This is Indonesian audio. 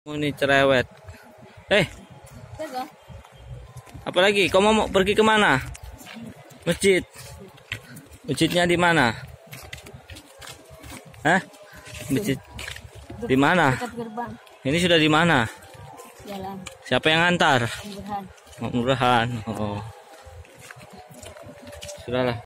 Ini cerewet. Eh, apalagi? apa? Kau mau pergi ke mana? Masjid. Masjidnya di mana? Hah? Masjid di mana? Ini sudah di mana? Siapa yang antar? Murahan. Oh. Sudahlah.